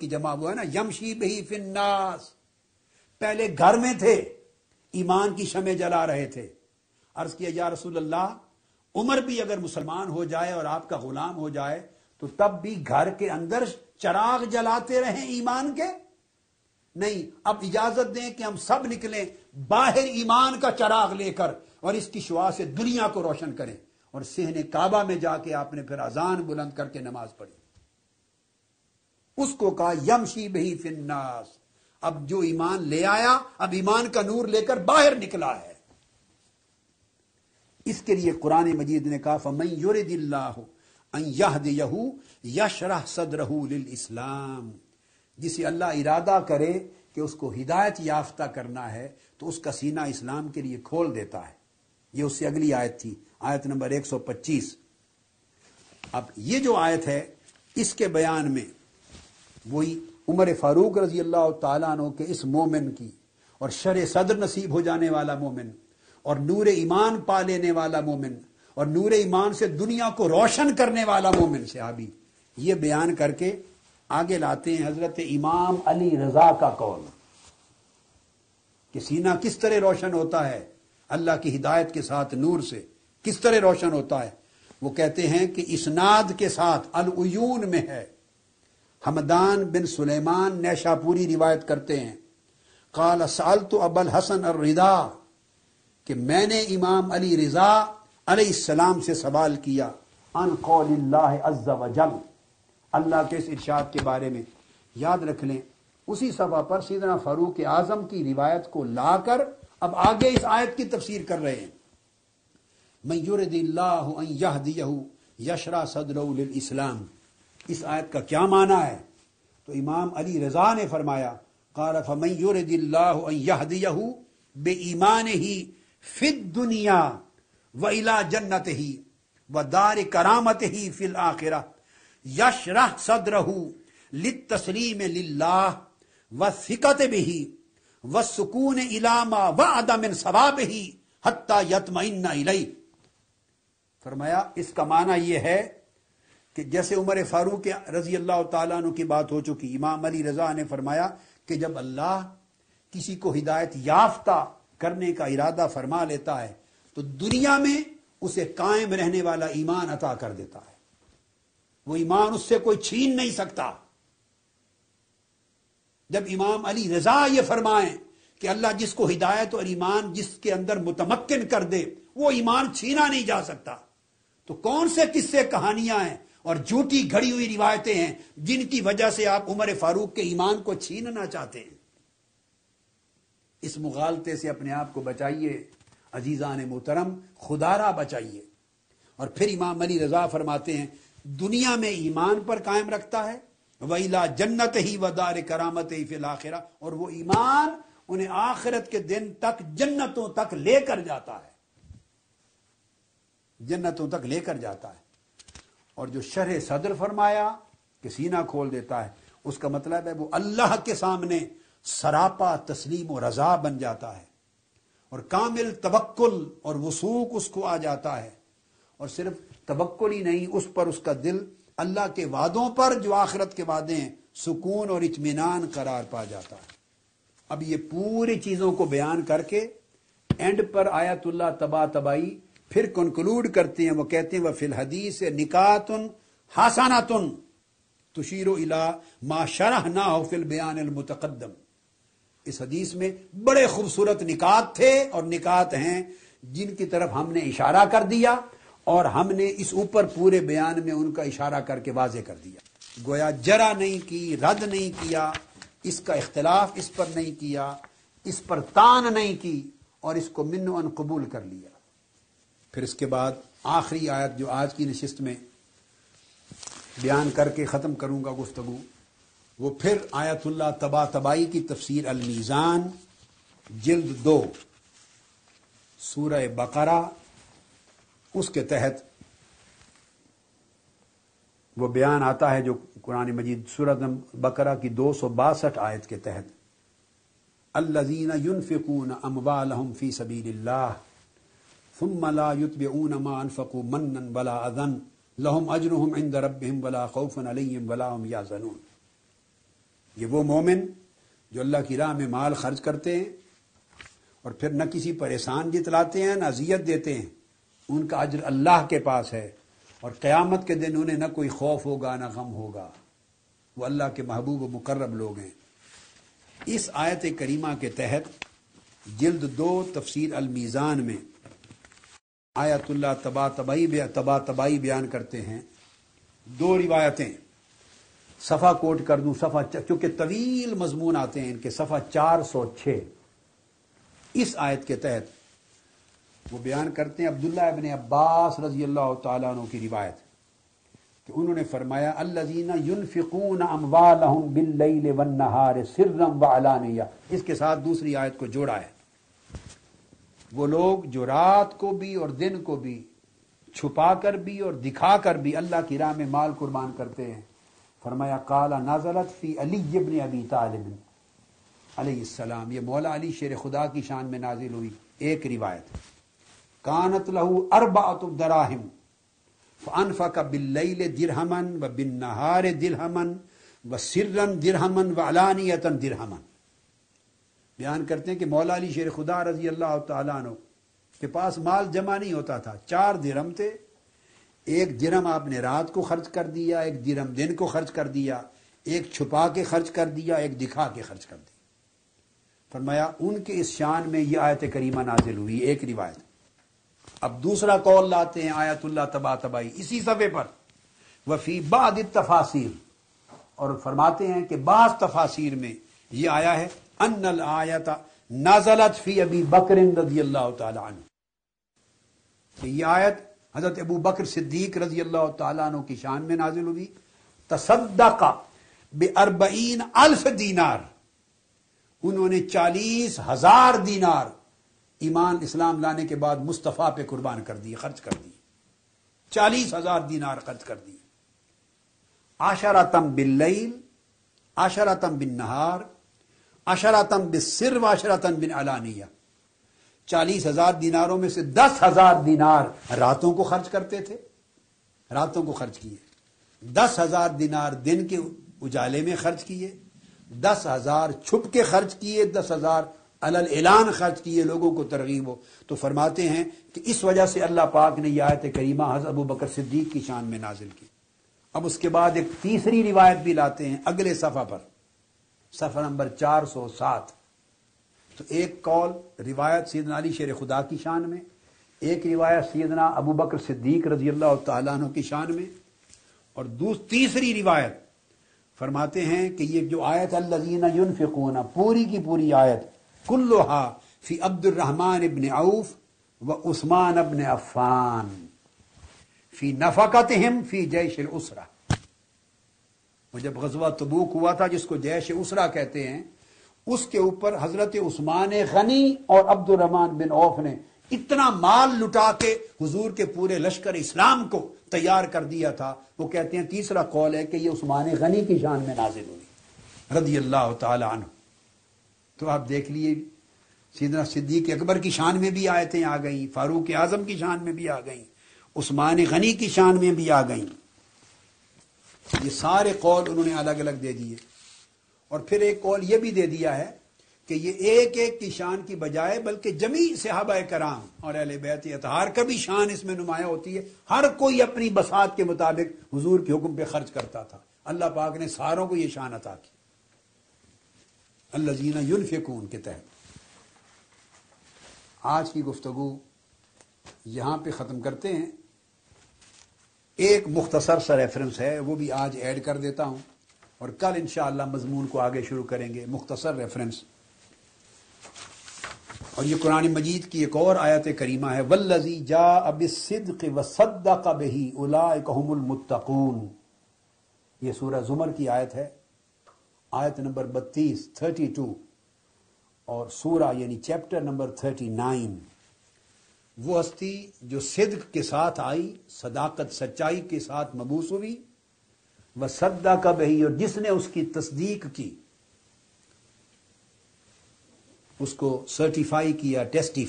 की जमा हुआ है ना, यमशी बही फिन्नास। पहले घर में थे, ईमान की शमें जला रहे थे। अर्ज़ किया, या रसूल अल्लाह उमर भी अगर मुसलमान हो जाए और आपका गुलाम हो जाए तो तब भी घर के अंदर चराग जलाते रहे ईमान के। नहीं, अब इजाज़त दें कि हम सब निकलें, बाहर ईमान का चराग लेकर और इसकी शुआ से दुनिया को रोशन करें। और सिंह काबा में जाके आपने फिर अजान बुलंद करके नमाज़ पढ़ी। उसको कहा, यमशी बही फिन्नास। अब जो ईमान ले आया, अब ईमान का नूर लेकर बाहर निकला है। इसके लिए कुरान मजीद ने कहा फमई युरदिल्लाह यहू यशरह सदरहू इस्लाम। जिसे अल्लाह इरादा करे कि उसको हिदायत याफ्ता करना है तो उसका सीना इस्लाम के लिए खोल देता है। ये उससे अगली आयत थी, आयत नंबर 125 अब ये जो आयत है, इसके बयान में वही उमर फारूक रज़ी अल्लाह तु के इस मोमिन की और शर सदर नसीब हो जाने वाला मोमिन और नूर ईमान पा लेने वाला मोमिन और नूर ईमान से दुनिया को रोशन करने वाला मोमिन सहाबी ये बयान करके आगे लाते हैं हज़रत इमाम अली रजा का कौल कि सीना किस तरह रोशन होता है, अल्लाह की हिदायत के साथ नूर से किस तरह रोशन होता है। वो कहते हैं कि इसनाद के साथ अल उयून में है। हमदान बिन सुलेमान नैशापुरी रिवायत करते हैं। काल साल तो अबल हसन और रिदा कि मैंने इमाम अली रिजा अलैहिस्सलाम से सवाल किया, अन कौल अल्लाह के इस इर्शाद के बारे में। याद रख लें, उसी सभा पर सीदना फारूक आज़म की रिवायत को लाकर अब आगे इस आयत की तफसीर कर रहे हैं। मैयुरदिल्लाहू यशरा सदर इस्लाम। इस आयत का क्या माना है? तो इमाम अली रजा ने फरमाया कारफ मैयुरदिल्लाहू बे ईमान ही फिद दुनिया व इला जन्नत ही व दार करामत ही फिल आखिरा यशरह सदरहू लित तस्लीम लिल्लाह व फिकत भी व सुकून इलामा व अदम सवाब ही हत्ता यतमइन इलई फरमाया, इसका माना यह है कि जैसे उमर फारूक रज़ी अल्लाह तु की बात हो चुकी, इमाम अली रजा ने फरमाया कि जब अल्लाह किसी को हिदायत याफ्ता करने का इरादा फरमा लेता है तो दुनिया में उसे कायम रहने वाला ईमान अता कर देता है। वो ईमान उससे कोई छीन नहीं सकता। जब इमाम अली रजा ये फरमाएँ कि अल्लाह जिसको हिदायत और ईमान जिसके अंदर मुतमक्न कर दे, वो ईमान छीना नहीं जा सकता। तो कौन से किस्से कहानियाँ हैं और झूठी घड़ी हुई रिवायतें हैं, जिनकी वजह से आप उमर फारूक के ईमान को छीनना चाहते हैं। इस मुगालते से अपने आप को बचाइए अजीजा ने मोहतरम, खुदारा बचाइए। और फिर इमाम अली रजा फरमाते हैं, दुनिया में ईमान पर कायम रखता है वहीला जन्नत ही वदार करामत ही फिल आखिरा। और वो ईमान उन्हें आखिरत के दिन तक, जन्नतों तक लेकर जाता है। जन्नतों तक लेकर जाता है। और जो शरह सदर फरमाया कि सीना खोल देता है। उसका मतलब है, वो अल्लाह के सामने सरापा, तस्लीम और रजा बन जाता है। और कामिल तबक्कुल और वसूक उसको आ जाता है। और सिर्फ़ तबक्कुल ही नहीं, उस पर उसका दिल अल्लाह के वादों पर, जो आखिरत के वादे हैं, सुकून और इतमान करार पा जाता है। अब ये पूरी चीज़ों को बयान करके, एंड पर आयतुल्ला तबा तबाई फिर कंक्लूड करते हैं, वो कहते हैं, वह फिल हदीस निकातुन हासानातुन तुशीरो इला मा शरह ना हो फिल बयान मुतकदम इस हदीस में बड़े खूबसूरत निकात थे और निकात हैं जिनकी तरफ़ हमने इशारा कर दिया और हमने इस ऊपर पूरे बयान में उनका इशारा करके वाजे कर दिया। गोया जरा नहीं की, रद्द नहीं किया, इसका इख्तलाफ इस पर नहीं किया, इस पर तान नहीं की और इसको मिन्न कबूल कर लिया। फिर इसके बाद आखिरी आयत जो आज की नशिस्त में बयान करके ख़त्म करूँगा गुफ्तगु, वो फिर आयतुल्ला तबा तबाई की तफसीर अलमीज़ान जिल्द दो, सूरह बकरा, उसके तहत वो बयान आता है जो कुरान मजीद सूरत बकरा की दो सौ बासठ आयत के तहत, अल्लाजीना युनफिकून अमवालहम फ़ी सबीलिल्लाह। ये वो मोमिन जो अल्लाह की राह में माल खर्च करते हैं और फिर न किसी परेशान जितलाते हैं, न अजियत देते हैं। उनका अजर अल्लाह के पास है और क़यामत के दिन उन्हें न कोई खौफ होगा, न गम होगा। वो अल्लाह के महबूब मुकर्रब लोग हैं। इस आयत करीमा के तहत जिल्द दो तफसीर अलमीज़ान में आयतुल्ला तबा तबाई तबा तबाई बयान करते हैं। दो रिवायतें। सफ़ा कोट कर दूँ, सफ़ा चूँकि तवील मजमून आते हैं इनके, सफ़ा चार सौ छः इस आयत के तहत वो बयान करते हैं अब्दुल्ला इबन अब्बास रज़ी अल्लाह तु की रिवायत। कि उन्होंने फरमाया, अल्लाजीना युनफिकून अमवालहुम बिल्लैल वन नहार सिर्रम व अलानिया। इसके साथ दूसरी आयत को जोड़ा है। वो लोग जो रात को भी और दिन को भी छुपा कर भी और दिखा कर भी अल्लाह की राह में माल कुर्बान करते हैं। फरमाया, काला नाजरत फ़ी अली इब्न अबी तालिब। अलैहिस्सलाम ये मौला अली शेर खुदा की शान में नाजिल हुई। एक रिवायत, कानत लहू अरबात दराहिम का बिल्लैल दिरहमन व बिन नहार दिरहमन व सिर्रन दिरहमन व अलानियतन दिरहमन। बयान करते हैं कि मौला अली शेर खुदा रज़ी अल्लाह तु के पास माल जमा नहीं होता था। चार दिरम थे। एक दिरम आपने रात को खर्च कर दिया, एक दिरम दिन को खर्च कर दिया, एक छुपा के खर्च कर दिया, एक दिखा के खर्च कर दिया। फरमाया, उनके इस शान में यह आयत करीमा नाजिल हुई, एक रिवायत। अब दूसरा कौल लाते हैं, आयतुल्ला तबा तबाई, इसी सफ़े पर। वफी बाद तफासिर। और फरमाते हैं कि बास तफासिर में यह आया है। अनल आयत नाजलत फ़ी अबी बकर आयत हज़रत अबू बकर सिद्दीक रज़ी अल्लाह तु की शान में नाजिल हुई तसद्दका बे अरबईन अल्फ दीनार उन्होंने चालीस हज़ार दीनार ईमान इस्लाम लाने के बाद मुस्तफ़ा पे कुर्बान कर दिए खर्च कर दिए चालीस हज़ार दीनार खर्च कर दिए आशरातम बिल्लैल आशरातम बिन नहार आशरातम बिस्सिर व आशरातम बिन अलानिया। चालीस हज़ार दिनारों में से दस हज़ार दिनार रातों को खर्च करते थे। रातों को खर्च किए। दस हज़ार दिनार दिन के उजाले में खर्च किए। दस हज़ार छुप के खर्च किए। दस हज़ार अलल ऐलान खर्च किए लोगों को तरगीब हो। तो फरमाते हैं कि इस वजह से अल्लाह पाक ने यह आयत करीमा हज अबू बकर सिद्दीक की शान में नाजिल की। अब उसके बाद एक तीसरी रिवायत भी लाते हैं अगले सफ़ा पर। सफ़ा नंबर चार सौ सात। तो एक कौल रिवायत सैदना अली शेर खुदा की शान में, एक रिवायत सैदना अबू बकर सिद्दीक रज़ी अल्लाह तु की शान में, और दूस, तीसरी रिवायत फरमाते हैं कि ये जो आयत अल्लाजीना युनफिकूना, पूरी की पूरी आयत, कुल्लोहा फ़ी अब्दुलरहमान इबन आउफ व उस्मान अबन अफ़ान फ़ी नफाकत हिम फ़ी जैश उसरा वो जब गजवा तबूक हुआ था, जिसको जैश उसरा कहते हैं, उसके ऊपर हज़रत उस्मान गनी और अब्दुलरहमान बिन औफ ने इतना माल लुटा के हुजूर के पूरे लश्कर इस्लाम को तैयार कर दिया था। वो कहते हैं, तीसरा कौल है कि ये उस्मान गनी की शान में नाजिल हुई। रदी अल्लाह तु तो आप देख लिए सीधना सिद्दीक अकबर की शान में भी आयतें आ गई, फारूक आज़म की शान में भी आ गई, उस्मान गनी की शान में भी आ गई। ये सारे कौल उन्होंने अलग अलग दे दिए। और फिर एक कौल ये भी दे दिया है कि ये एक एक की शान की बजाय बल्कि जमी सहाबा कराम और अहल बैत अतहार का भी शान इसमें नुमाया होती है। हर कोई अपनी बसात के मुताबिक हुजूर के हुक्म पे खर्च करता था। अल्लाह पाक ने सारों को ये शान अता की। अल्लाजीना युनफिकून के तहत। आज की गुफ्तगु यहाँ पे ख़त्म करते हैं। एक मुख्तसर सा रेफरेंस है, वो भी आज ऐड कर देता हूँ। और कल इंशाला मजमून को आगे शुरू करेंगे, मुख्तसर रेफरेंस और ये कुरान मजीद की एक और आयत करीमा है, वल्लजी जा अब सिद्क व सद्दा का बही उलाकून ये सूरह जुमर की आयत है, आयत नंबर बत्तीस थर्टी टू और सूरा यानी चैप्टर नंबर थर्टी नाइन वो हस्ती जो सिद्ध के साथ आई, सदाकत सच्चाई के साथ मबूस हुई, वह सद्दा का बही और जिसने उसकी तस्दीक की, उसको सर्टिफाई किया टेस्टिफाई